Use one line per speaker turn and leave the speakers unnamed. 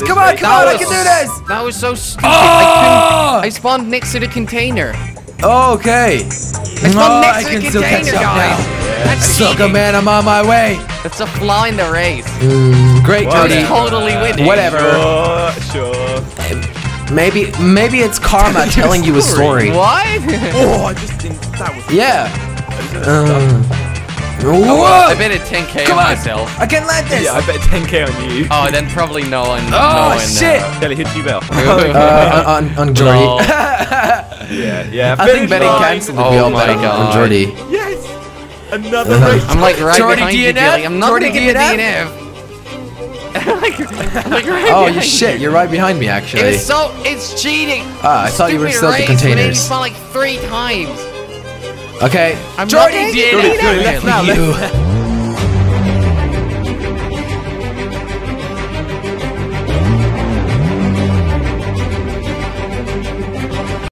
Yes! Come on, come on, I can do this!
That was so stupid.
Oh!
I. I spawned next to the container.
Oh, Okay.
I
Oh,
spawned ah,
I
next to
can
the
still catch
container,
up
guys.
now.
That's
Sucker
cheating.
man, I'm on my way.
That's a flaw in the race.
Great,
Well,
Jody.
He's totally winning.
Whatever.
Sure, sure.
Maybe, maybe it's karma telling you a story.
What?
Oh, I just didn't. That was.
Yeah.
I bet it 10k
Come
on
on.
myself.
I can land this.
Yeah, I bet 10k on you.
Oh, then probably no one. no
Oh
one,
shit!
Kelly, who'd you bet?
Uh, on, on, on Jordy.
No.
yeah, yeah.
I think
finish
betting
line.
cancelled the
Oh my
bet on, on
God.
Jordy.
Yes. Another race.
I'm like right
Jordy
behind you,
DNF?
Dilly. I'm not
Jordy
gonna get the
DNF?
DNF. Like, like right
Oh, you shit! You're right behind me, actually.
It was so. It's cheating.
Ah, I thought you were
Stupid
still at the
race, we made you
containers.
spawn like three times.
Okay.
I'm
Jordy
not
DNF.
Jordy,
Jordy, left now,
You.